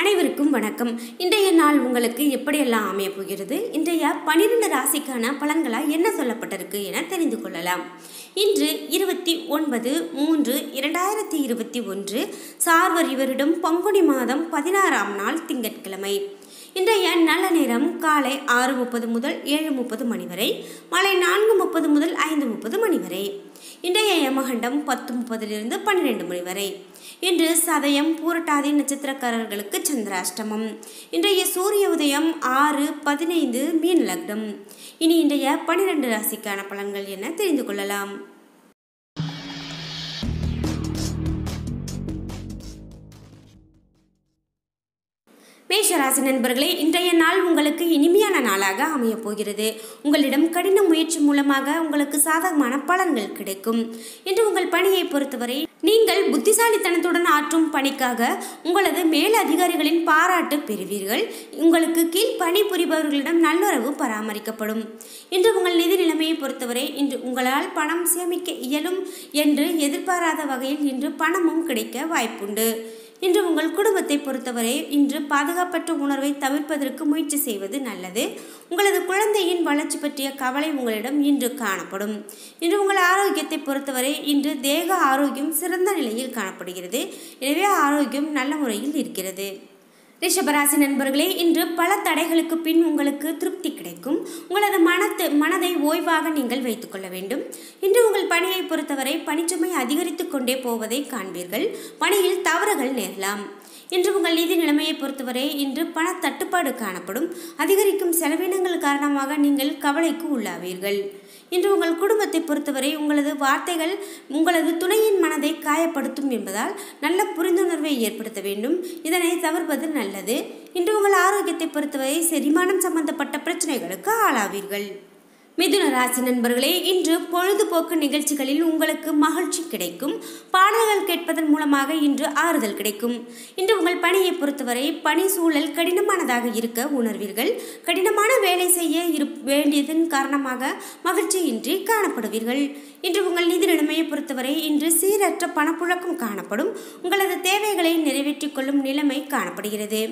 அனைவருக்கும் வணக்கம். இன்றைய நாள் உங்களுக்கு எப்படியெல்லாம் அமைய போகிறது? இன்றைய பனிரெண்டு ராசிக்கான பலன்களாக என்ன சொல்லப்பட்டிருக்கு என தெரிந்து கொள்ளலாம். இன்று இருபத்தி ஒன்பது மூன்று இரண்டாயிரத்தி இருபத்தி ஒன்று சார்வர் இவரிடம் பங்குனி மாதம் பதினாறாம் நாள் திங்கட்கிழமை. இன்றைய நல்ல நேரம் காலை ஆறு முப்பது முதல் ஏழு முப்பது மணி வரை மாலை நான்கு முப்பது முதல் ஐந்து முப்பது மணி வரை. இன்றைய யமகண்டம் பத்து முப்பதிலிருந்து பன்னிரெண்டு மணி வரை. இன்று சதயம் பூரட்டாதி நட்சத்திரக்காரர்களுக்கு சந்திராஷ்டமம். இன்றைய சூரிய உதயம் ஆறு பதினைந்து மீன் லக்னம். இனி இன்றைய பனிரெண்டு ராசிக்கான பலன்கள் என தெரிந்து கொள்ளலாம். மேஷராசி நண்பர்களே இன்றைய நாள் உங்களுக்கு இனிமையான நாளாக அமையப் போகிறது. உங்களிடம் கடின முயற்சி மூலமாக உங்களுக்கு சாதகமான பலன்கள் கிடைக்கும். இன்று உங்கள் பணியை பொறுத்தவரை நீங்கள் புத்திசாலித்தனத்துடன் ஆற்றும் பணிக்காக உங்களது மேல் அதிகாரிகளின் பாராட்டு பெறுவீர்கள். உங்களுக்கு கீழ் பணிபுரிபவர்களிடம் நல்லுறவு பராமரிக்கப்படும். இன்று உங்கள் நிதி நிலைமையை பொறுத்தவரை இன்று உங்களால் பணம் சேமிக்க இயலும் என்று எதிர்பாராத வகையில் இன்று பணமும் கிடைக்க வாய்ப்புண்டு. இன்று உங்கள் குடும்பத்தை பொறுத்தவரை இன்று பாதுகாப்பற்ற உணர்வை தவிர்ப்பதற்கு முயற்சி செய்வது நல்லது. உங்களது குழந்தையின் வளர்ச்சி பற்றிய கவலை உங்களிடம் இன்று காணப்படும். இன்று உங்கள் ஆரோக்கியத்தை பொறுத்தவரை இன்று தேக ஆரோக்கியம் சிறந்த நிலையில் காணப்படுகிறது. எனவே ஆரோக்கியம் நல்ல முறையில் இருக்கிறது. ரிஷபராசி நண்பர்களே இன்று பல தடைகளுக்கு பின் உங்களுக்கு திருப்தி கிடைக்கும். உங்களது மனத்து மனதை ஓய்வாக நீங்கள் வைத்துக்கொள்ள வேண்டும். இன்று உங்கள் பணியை பொறுத்தவரை பணிச்சுமை அதிகரித்து கொண்டே போவதை காண்பீர்கள். பணியில் தவறுகள் நேரலாம். இன்று உங்கள் நிதி நிலைமையை பொறுத்தவரை இன்று பண தட்டுப்பாடு காணப்படும். அதிகரிக்கும் செலவினங்கள் காரணமாக நீங்கள் கவலைக்கு உள்ளாவீர்கள். இன்று உங்கள் குடும்பத்தை பொறுத்தவரை உங்களது வார்த்தைகள் உங்களது துணையின் மனதை காயப்படுத்தும் என்பதால் நல்ல புரிந்துணர்வை ஏற்படுத்த வேண்டும். இதனை தவிர்ப்பது நல்லது. இன்று உங்கள் ஆரோக்கியத்தை பொறுத்தவரை செரிமானம் சம்பந்தப்பட்ட பிரச்சனைகளுக்கு ஆளாவீர்கள். மிதுன ராசி நண்பர்களே இன்று பொழுதுபோக்கு நிகழ்ச்சிகளில் உங்களுக்கு மகிழ்ச்சி கிடைக்கும். பாடல்கள் கேட்பதன் மூலமாக இன்று ஆறுதல் கிடைக்கும். இன்று உங்கள் பணியை பொறுத்தவரை பணி சூழல் கடினமானதாக இருக்க உணர்வீர்கள். கடினமான வேலை செய்ய இரு வேண்டியதன் காரணமாக மகிழ்ச்சியின்றி காணப்படுவீர்கள். இன்று உங்கள் நிதி நிலைமையை பொறுத்தவரை இன்று சீரற்ற பணப்புழக்கம் காணப்படும். உங்களது தேவைகளை நிறைவேற்றிக் கொள்ளும் நிலைமை காணப்படுகிறது.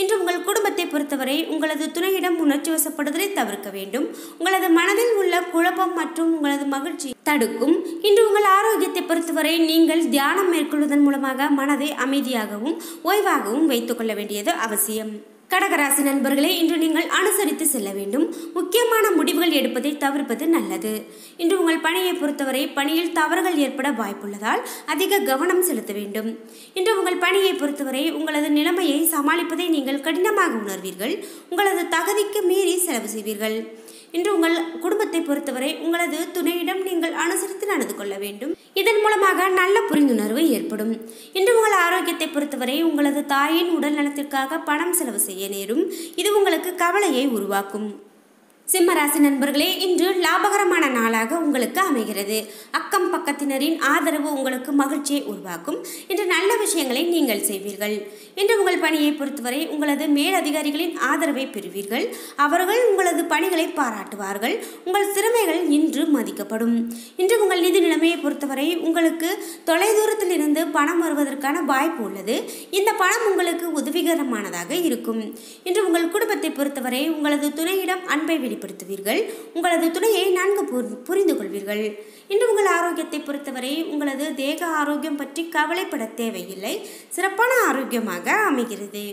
இன்று உங்கள் குடும்பத்தை பொறுத்தவரை உங்களது துணையிடம் உணர்ச்சி வசப்படுதலை தவிர்க்க வேண்டும். உங்களது மனதில் உள்ள குழப்பம் மற்றும் உங்களது மகிழ்ச்சி தடுக்கும். இன்று உங்கள் ஆரோக்கியத்தை பொறுத்தவரை நீங்கள் தியானம் மேற்கொள்வதன் மூலமாக மனதை அமைதியாகவும் ஓய்வாகவும் வைத்துக்கொள்ள வேண்டியது அவசியம். கடகராசி நண்பர்களே இன்று நீங்கள் அனுசரித்து செல்ல வேண்டும். முக்கியமான முடிவுகள் எடுப்பதை தவிர்ப்பது நல்லது. இன்று உங்கள் பணியை பொறுத்தவரை பணியில் தவறுகள் ஏற்பட வாய்ப்புள்ளதால் அதிக கவனம் செலுத்த வேண்டும். இன்று உங்கள் பணியை பொறுத்தவரை உங்களது நிலைமையை சமாளிப்பதை நீங்கள் கடினமாக உணர்வீர்கள். உங்களது தகுதிக்கு மீறி செலவு செய்வீர்கள். இன்று உங்கள் குடும்பத்தை பொறுத்தவரை உங்களது துணையிடம் நீங்கள் அனுசரித்து நடந்து கொள்ள வேண்டும். இதன் மூலமாக நல்ல புரிந்துணர்வு ஏற்படும். இன்று உங்கள் ஆரோக்கியத்தை பொறுத்தவரை உங்களது தாயின் உடல் நலத்திற்காக பணம் செலவு செய்ய நேரும். இது உங்களுக்கு கவலையை உருவாக்கும். சிம்மராசி நண்பர்களே இன்று லாபகரமான நாளாக உங்களுக்கு அமைகிறது. அக்கம் பக்கத்தினரின் ஆதரவு உங்களுக்கு மகிழ்ச்சியை உருவாக்கும். இன்று நல்ல விஷயங்களை நீங்கள் செய்வீர்கள். இன்று உங்கள் பணியை பொறுத்தவரை உங்களது மேலதிகாரிகளின் ஆதரவை பெறுவீர்கள். அவர்கள் உங்களது பணிகளை பாராட்டுவார்கள். உங்கள் திறமைகள் இன்று மதிக்கப்படும். இன்று உங்கள் நிதி நிலைமையை பொறுத்தவரை உங்களுக்கு தொலைதூரத்தில் இருந்து பணம் வருவதற்கான வாய்ப்பு உள்ளது. இந்த பணம் உங்களுக்கு உதவிகரமானதாக இருக்கும். இன்று உங்கள் குடும்பத்தை பொறுத்தவரை உங்களது துணையிடம் அன்பை வெளிப்படுத்துவீர்கள். உங்களது துணையை நன்கு புரிந்து கொள்வீர்கள் இன்று உங்கள் ஆரோக்கியத்தை பொறுத்தவரை உங்களது தேக ஆரோக்கியம் பற்றி கவலைப்பட தேவையில்லை. சிறப்பான ஆரோக்கியமாக அமைகிறது.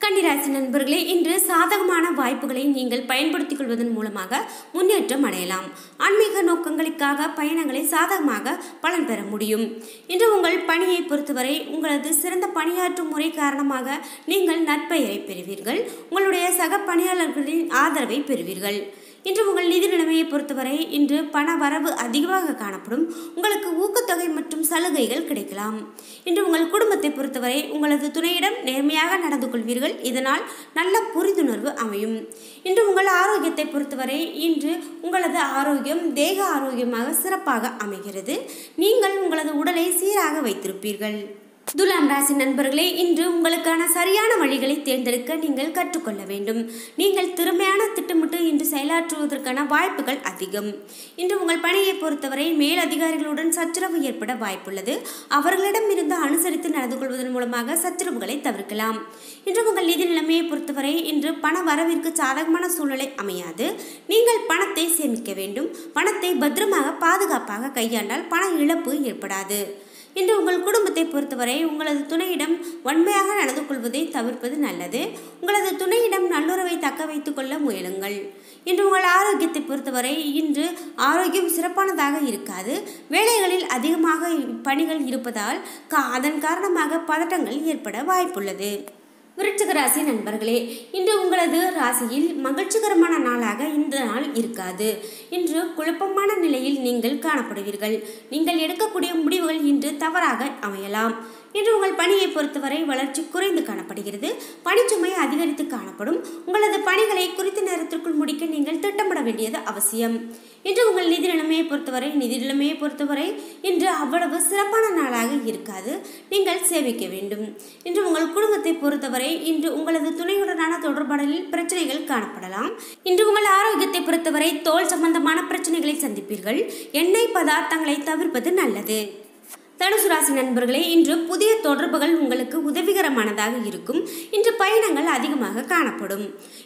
கன்னிராசி நண்பர்களே இன்று சாதகமான வாய்ப்புகளை நீங்கள் பயன்படுத்திக் கொள்வதன் மூலமாக முன்னேற்றம் அடையலாம். ஆன்மீக நோக்கங்களுக்காக பயணங்களை சாதகமாக பலன் பெற முடியும். இன்று உங்கள் பணியை பொறுத்தவரை உங்களது சிறந்த பணியாற்றும் முறை காரணமாக நீங்கள் நற்பெயரை பெறுவீர்கள். உங்களுடைய சக பணியாளர்களின் ஆதரவை பெறுவீர்கள். இன்று உங்கள் நிதி நிலைமையை பொறுத்தவரை இன்று பண வரவு அதிகமாக காணப்படும். உங்களுக்கு ஊக்கத்தொகை மற்றும் சலுகைகள் கிடைக்கலாம். இன்று உங்கள் குடும்பத்தை பொறுத்தவரை உங்களது துணையிடம் நேர்மையாக நடந்து கொள்வீர்கள். இதனால் நல்ல புரிந்துணர்வு அமையும். இன்று உங்கள் ஆரோக்கியத்தை பொறுத்தவரை இன்று உங்களது ஆரோக்கியம் தேக ஆரோக்கியமாக சிறப்பாக அமைகிறது. நீங்கள் உங்களது உடலை சீராக வைத்திருப்பீர்கள். துலாம் ராசி நண்பர்களே இன்று உங்களுக்கான சரியான வழிகளை தேர்ந்தெடுக்க நீங்கள் கற்றுக்கொள்ள வேண்டும். நீங்கள் திறமையான திட்டமிட்டு இன்று செயலாற்றுவதற்கான வாய்ப்புகள் அதிகம். இன்று உங்கள் பணியை பொறுத்தவரை மேல் அதிகாரிகளுடன் சச்சரவு ஏற்பட வாய்ப்புள்ளது. அவர்களிடம் இருந்து அனுசரித்து நடந்து கொள்வதன் மூலமாக சச்சரவுகளை தவிர்க்கலாம். இன்று உங்கள் நிதி நிலைமையை பொறுத்தவரை இன்று பண வரவிற்கு சாதகமான சூழ்நிலை அமையாது. நீங்கள் பணத்தை சேமிக்க வேண்டும். பணத்தை பத்திரமாக பாதுகாப்பாக கையாண்டால் பண இழப்பு ஏற்படாது. இன்று உங்கள் குடும்பத்தை பொறுத்தவரை உங்களது துணையிடம் வன்மையாக நடந்து கொள்வதை தவிர்ப்பது நல்லது. உங்களது துணையிடம் நல்லுறவை தக்க வைத்துக் கொள்ள முயலுங்கள். இன்று உங்கள் ஆரோக்கியத்தை பொறுத்தவரை இன்று ஆரோக்கியம் சிறப்பானதாக இருக்காது. வேலைகளில் அதிகமாக பணிகள் இருப்பதால் கா- அதன் காரணமாக பதட்டங்கள் ஏற்பட வாய்ப்புள்ளது. விருச்சிக ராசி நண்பர்களே இன்று உங்களது ராசியில் மகிழ்ச்சிகரமான நாளாக இந்த நாள் இருக்காது. இன்று குழப்பமான நிலையில் நீங்கள் காணப்படுவீர்கள். நீங்கள் எடுக்கக்கூடிய முடிவுகள் இன்று தவறாக அமையலாம். இன்று உங்கள் பணியை பொறுத்தவரை வளர்ச்சி குறைந்து காணப்படுகிறது. பணிச்சுமை அதிகரித்து காணப்படும். உங்களது பணிகளை குறித்த நேரத்திற்குள் முடிக்க நீங்கள் திட்டமிட வேண்டியது அவசியம். இன்று உங்கள் நிதி நிலைமையை பொறுத்தவரை நிதி நிலைமையை பொறுத்தவரை இன்று அவ்வளவு சிறப்பான நாளாக இருக்காது. நீங்கள் சேமிக்க வேண்டும். இன்று உங்கள் குடும்பத்தை பொறுத்தவரை இன்று உங்களது துணையுடனான தொடர்பாடலில் பிரச்சனைகள் காணப்படலாம். இன்று உங்கள் ஆரோக்கியத்தை பொறுத்தவரை தோல் சம்பந்தமான பிரச்சனைகளை சந்திப்பீர்கள். எண்ணெய் பதார்த்தங்களை தவிர்ப்பது நல்லது. தனுசு ராசி நண்பர்களே இன்று புதிய தொடர்புகள் உங்களுக்கு உதவிகரமானதாக இருக்கும். இன்று பயணங்கள் அதிகமாக காணப்படும்.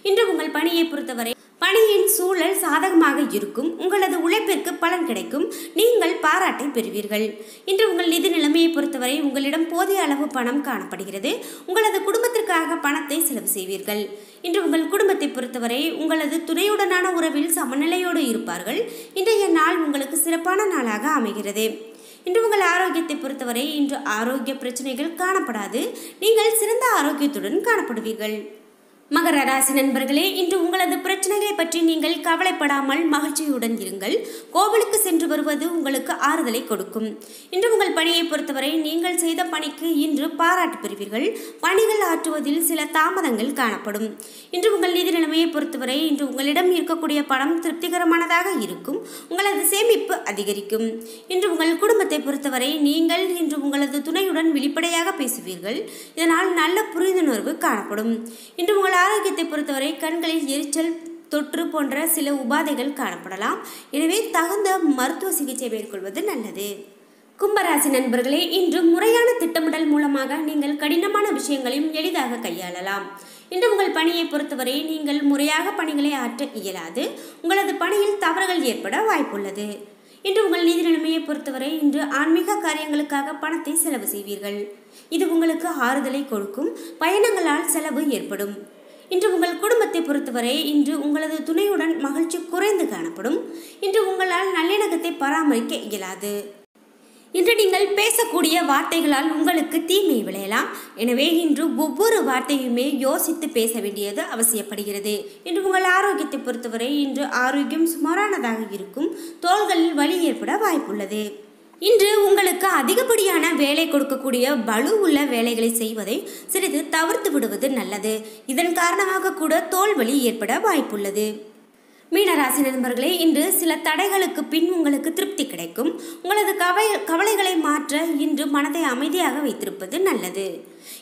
இன்று உங்கள் பணியை பொறுத்தவரை பணியின் சூழல் சாதகமாக இருக்கும். உங்களது உழைப்பிற்கு பலன் கிடைக்கும். நீங்கள் பாராட்டை பெறுவீர்கள். இன்று உங்கள் நிதி நிலைமையை பொறுத்தவரை உங்களிடம் போதிய அளவு பணம் காணப்படுகிறது. உங்களது குடும்பத்திற்காக பணத்தை செலவு செய்வீர்கள். இன்று உங்கள் குடும்பத்தை பொறுத்தவரை உங்களது துணையுடனான உறவில் சமநிலையோடு இருப்பார்கள். இன்றைய நாள் உங்களுக்கு சிறப்பான நாளாக அமைகிறது. இன்று உங்கள் ஆரோக்கியத்தை பொறுத்தவரை இன்று ஆரோக்கிய பிரச்சனைகள் காணப்படாது. நீங்கள் சிறந்த ஆரோக்கியத்துடன் காணப்படுவீர்கள். மகர ராசி நண்பர்களே இன்று உங்களது பிரச்சனைகளை பற்றி நீங்கள் கவலைப்படாமல் மகிழ்ச்சியுடன் இருங்கள். கோவிலுக்கு சென்று வருவது உங்களுக்கு ஆறுதலை கொடுக்கும். இன்று உங்கள் பணியை பொறுத்தவரை நீங்கள் செய்த பணிக்கு இன்று பாராட்டு பெறுவீர்கள். பணிகள் ஆற்றுவதில் சில தாமதங்கள் காணப்படும். இன்று உங்கள் நிதி நிலைமையை பொறுத்தவரை இன்று உங்களிடம் இருக்கக்கூடிய பணம் திருப்திகரமானதாக இருக்கும். உங்களது சேமிப்பு அதிகரிக்கும். இன்று உங்கள் குடும்பத்தை பொறுத்தவரை நீங்கள் இன்று உங்களது துணையுடன் வெளிப்படையாக பேசுவீர்கள். இதனால் நல்ல புரிந்துணர்வு காணப்படும். இன்று உங்கள் ஆரோக்கியத்தை பொறுத்தவரை கண்களில் எரிச்சல் தொற்று போன்ற சில உபாதைகள் காணப்படலாம். எனவே தகுந்த மருத்துவ சிகிச்சை மேற்கொள்வது நல்லது. கும்பராசி நண்பர்களே இன்று முறையான திட்டமிடல் மூலமாக நீங்கள் கடினமான விஷயங்களையும் எளிதாக கையாளலாம். இன்று உங்கள் பணியை பொறுத்தவரை நீங்கள் முறையாக பணிகளை ஆற்ற இயலாது. உங்களது பணியில் தவறுகள் ஏற்பட வாய்ப்புள்ளது. இன்று உங்கள் நிதி நிலைமையை பொறுத்தவரை இன்று ஆன்மீக காரியங்களுக்காக பணத்தை செலவு செய்வீர்கள். இது உங்களுக்கு ஆறுதலை கொடுக்கும். பயணங்களால் செலவு ஏற்படும். இன்று உங்கள் குடும்பத்தை பொறுத்தவரை இன்று உங்களது துணையுடன் மகிழ்ச்சி குறைந்து காணப்படும். இன்று உங்களால் நல்லிணக்கத்தை பராமரிக்க இயலாது. இன்று நீங்கள் பேசக்கூடிய வார்த்தைகளால் உங்களுக்கு தீமை விளையலாம். எனவே இன்று ஒவ்வொரு வார்த்தையுமே யோசித்து பேச வேண்டியது அவசியப்படுகிறது. இன்று உங்கள் ஆரோக்கியத்தை பொறுத்தவரை இன்று ஆரோக்கியம் சுமாரானதாக இருக்கும். தோள்களில் வலி ஏற்பட வாய்ப்புள்ளது. இன்று உங்களுக்கு அதிகப்படியான வேலை கொடுக்கக்கூடிய பளு உள்ள வேலைகளை செய்வதை சிறிது தவிர்த்து விடுவது நல்லது. இதன் காரணமாக கூட தோல் வலி ஏற்பட வாய்ப்புள்ளது. மீனராசி நண்பர்களே இன்று சில தடைகளுக்கு பின் உங்களுக்கு திருப்தி கிடைக்கும். உங்களது கவை கவலைகளை மாற்ற இன்று மனதை அமைதியாக வைத்திருப்பது நல்லது.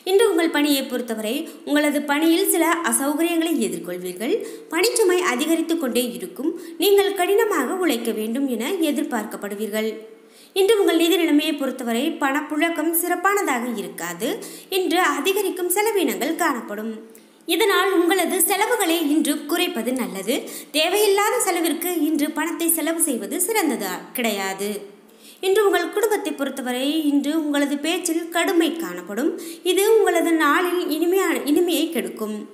இன்று உங்கள் பணியை பொறுத்தவரை உங்களது பணியில் சில அசௌகரியங்களை எதிர்கொள்வீர்கள். பணிச்சுமை அதிகரித்து கொண்டே இருக்கும். நீங்கள் கடினமாக உழைக்க வேண்டும் என எதிர்பார்க்கப்படுவீர்கள். இன்று உங்கள் நிதி நிலைமையை பொறுத்தவரை பணப்புழக்கம் சிறப்பானதாக இருக்காது. இன்று அதிகரிக்கும் செலவினங்கள் காணப்படும். இதனால் உங்களது செலவுகளை இன்று குறைப்பது நல்லது. தேவையில்லாத செலவிற்கு இன்று பணத்தை செலவு செய்வது சிறந்ததா? கிடையாது. இன்று உங்கள் குடும்பத்தை பொறுத்தவரை இன்று உங்களது பேச்சில் கடுமை காணப்படும். இது உங்களது நாளில் இனிமையான இனிமையை கெடுக்கும்.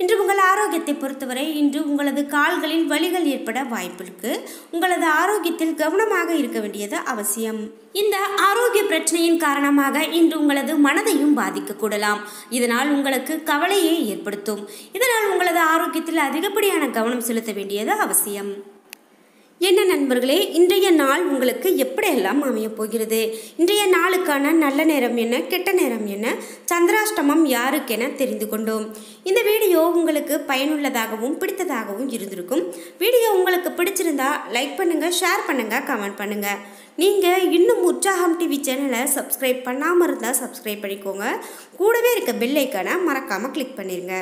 இன்று உங்கள் ஆரோக்கியத்தை பொறுத்தவரை இன்று உங்களது கால்களில் வலிகள் ஏற்பட வாய்ப்பிருக்கு உங்களது ஆரோக்கியத்தில் கவனமாக இருக்க வேண்டியது அவசியம். இந்த ஆரோக்கிய பிரச்சனையின் காரணமாக இன்று உங்களது மனதையும் பாதிக்கக்கூடலாம் இதனால் உங்களுக்கு கவலையை ஏற்படுத்தும். இதனால் உங்களது ஆரோக்கியத்தில் அதிகப்படியான கவனம் செலுத்த வேண்டியது அவசியம். என்ன நண்பர்களே இன்றைய நாள் உங்களுக்கு எப்படியெல்லாம் அமையப் போகிறது? இன்றைய நாளுக்கான நல்ல நேரம் என்ன கெட்ட நேரம் என்ன சந்திராஷ்டமம் யாருக்கென தெரிந்து கொண்டோம். இந்த வீடியோ உங்களுக்கு பயனுள்ளதாகவும் பிடித்ததாகவும் இருந்திருக்கும். வீடியோ உங்களுக்கு பிடிச்சிருந்தா லைக் பண்ணுங்கள் ஷேர் பண்ணுங்கள் கமெண்ட் பண்ணுங்கள் நீங்கள் இன்னும் உற்சாகம் டிவி சேனலை சப்ஸ்கிரைப் பண்ணாமல் இருந்தால் சப்ஸ்கிரைப் பண்ணிக்கோங்க. கூடவே இருக்க பெல் மறக்காமல் கிளிக் பண்ணிடுங்க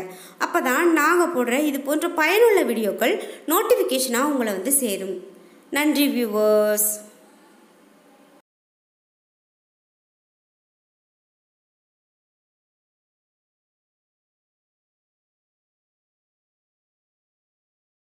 அப்போ தான் நாங்கள் போடுற இது போன்ற பயனுள்ள வீடியோக்கள் நோட்டிஃபிகேஷனாக உங்களை வந்து சேரும். நன்றி வியூவர்ஸ்